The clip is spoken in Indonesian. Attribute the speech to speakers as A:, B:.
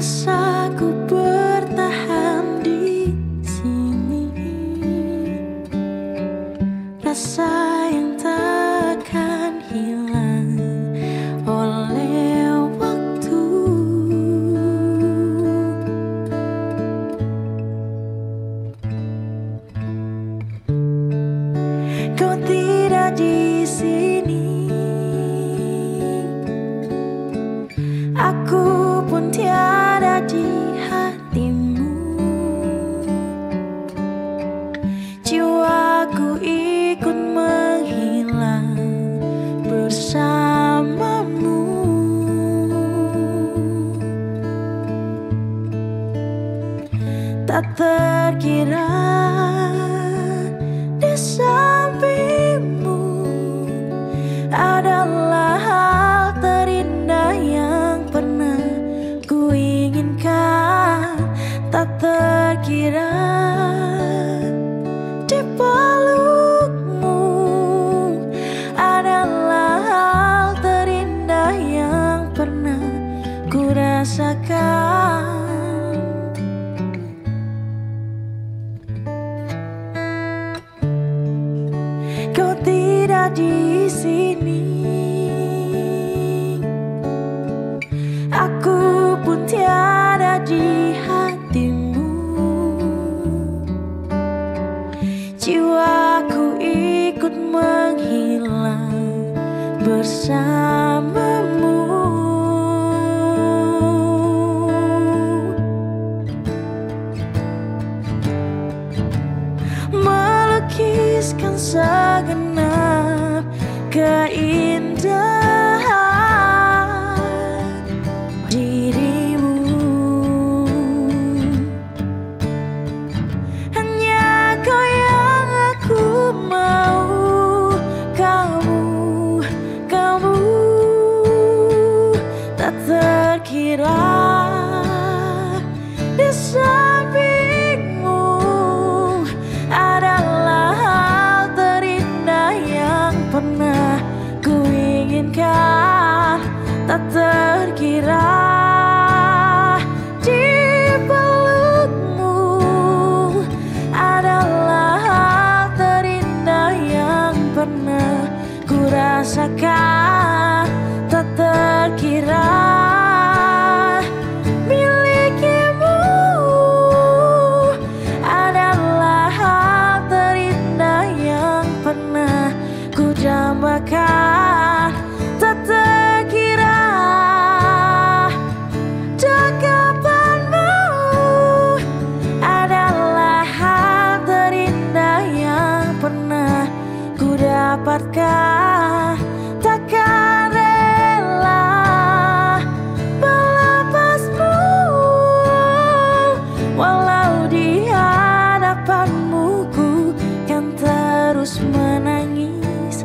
A: terpaksa bertahan di sini. Rasa yang takkan hilang oleh waktu. Kau tiada Tak terkira di sampingmu Adalah hal terindah yang pernah ku inginkan. Tak terkira tidak di sini. Aku pun tiada di hatimu. Jiwaku ikut menghilang bersamamu gadiskan segenap keindahan. that ku dapatkah takkan rela melepasmu walau di hadapanmu ku kan terus menangis.